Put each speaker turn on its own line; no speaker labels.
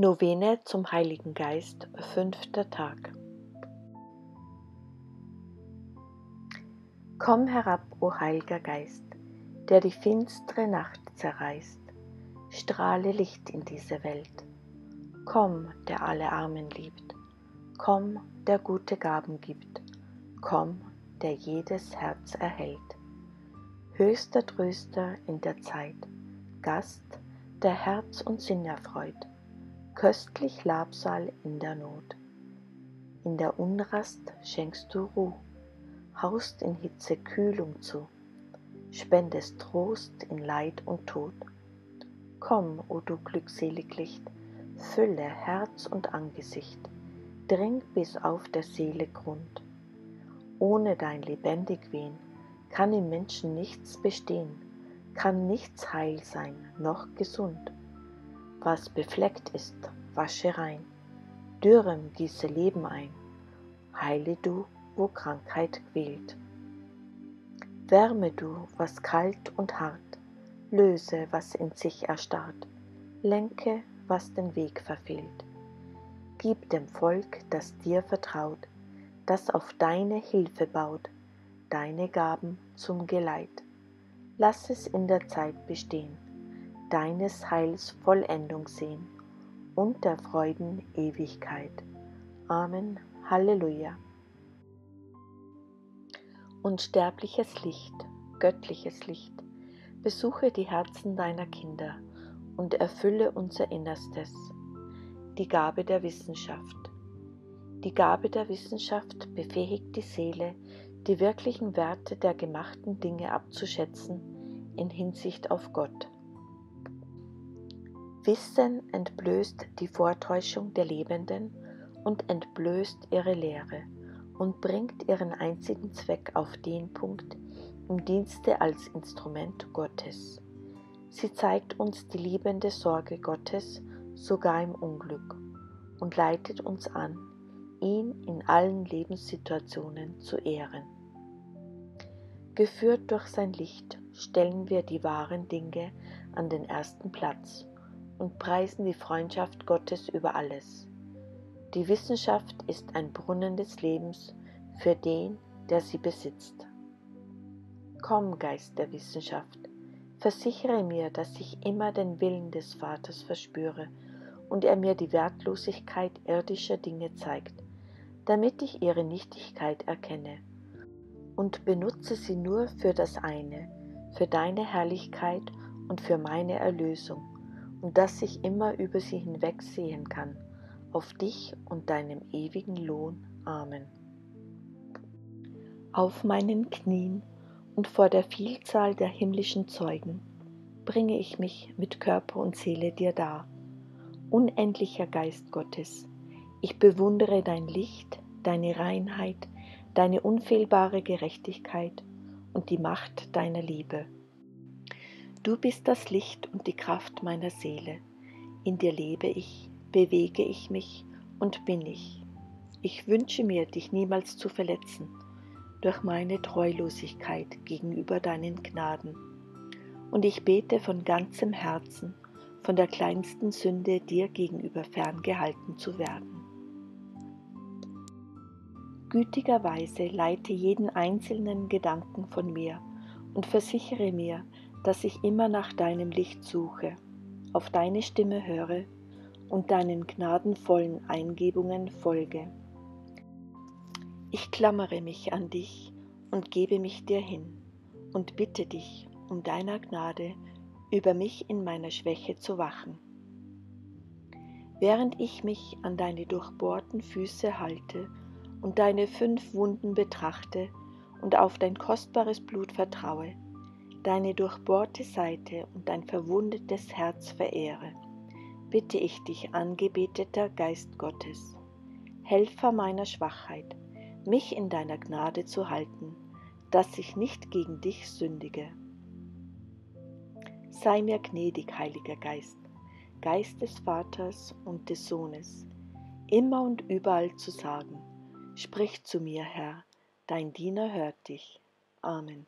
Novene zum Heiligen Geist, fünfter Tag. Komm herab, o Heiliger Geist, der die finstere Nacht zerreißt, strahle Licht in diese Welt. Komm, der alle Armen liebt, komm, der gute Gaben gibt, komm, der jedes Herz erhält. Höchster Tröster in der Zeit, Gast, der Herz und Sinn erfreut köstlich Labsal in der Not. In der Unrast schenkst du Ruh, haust in Hitze Kühlung zu, spendest Trost in Leid und Tod. Komm, o du glückselig Licht, fülle Herz und Angesicht, dring bis auf der Seele Grund. Ohne dein lebendig Wehen kann im Menschen nichts bestehen, kann nichts heil sein noch gesund was befleckt ist, wasche rein, Dürrem gieße Leben ein, heile du, wo Krankheit quält. Wärme du, was kalt und hart, löse, was in sich erstarrt, lenke, was den Weg verfehlt. Gib dem Volk, das dir vertraut, das auf deine Hilfe baut, deine Gaben zum Geleit. Lass es in der Zeit bestehen deines Heils Vollendung sehen und der Freuden Ewigkeit. Amen. Halleluja. Unsterbliches Licht, göttliches Licht, besuche die Herzen deiner Kinder und erfülle unser Innerstes. Die Gabe der Wissenschaft. Die Gabe der Wissenschaft befähigt die Seele, die wirklichen Werte der gemachten Dinge abzuschätzen in Hinsicht auf Gott. Wissen entblößt die Vortäuschung der Lebenden und entblößt ihre Lehre und bringt ihren einzigen Zweck auf den Punkt im Dienste als Instrument Gottes. Sie zeigt uns die liebende Sorge Gottes sogar im Unglück und leitet uns an, ihn in allen Lebenssituationen zu ehren. Geführt durch sein Licht stellen wir die wahren Dinge an den ersten Platz und preisen die Freundschaft Gottes über alles. Die Wissenschaft ist ein Brunnen des Lebens für den, der sie besitzt. Komm, Geist der Wissenschaft, versichere mir, dass ich immer den Willen des Vaters verspüre und er mir die Wertlosigkeit irdischer Dinge zeigt, damit ich ihre Nichtigkeit erkenne und benutze sie nur für das eine, für deine Herrlichkeit und für meine Erlösung und dass ich immer über sie hinwegsehen kann, auf dich und deinem ewigen Lohn. Amen. Auf meinen Knien und vor der Vielzahl der himmlischen Zeugen bringe ich mich mit Körper und Seele dir dar. Unendlicher Geist Gottes, ich bewundere dein Licht, deine Reinheit, deine unfehlbare Gerechtigkeit und die Macht deiner Liebe. Du bist das Licht und die Kraft meiner Seele. In dir lebe ich, bewege ich mich und bin ich. Ich wünsche mir, dich niemals zu verletzen durch meine Treulosigkeit gegenüber deinen Gnaden. Und ich bete von ganzem Herzen, von der kleinsten Sünde dir gegenüber ferngehalten zu werden. Gütigerweise leite jeden einzelnen Gedanken von mir und versichere mir, dass ich immer nach deinem Licht suche, auf deine Stimme höre und deinen gnadenvollen Eingebungen folge. Ich klammere mich an dich und gebe mich dir hin und bitte dich um deiner Gnade über mich in meiner Schwäche zu wachen. Während ich mich an deine durchbohrten Füße halte und deine fünf Wunden betrachte und auf dein kostbares Blut vertraue, deine durchbohrte Seite und dein verwundetes Herz verehre, bitte ich dich, angebeteter Geist Gottes, Helfer meiner Schwachheit, mich in deiner Gnade zu halten, dass ich nicht gegen dich sündige. Sei mir gnädig, Heiliger Geist, Geist des Vaters und des Sohnes, immer und überall zu sagen, Sprich zu mir, Herr, dein Diener hört dich. Amen.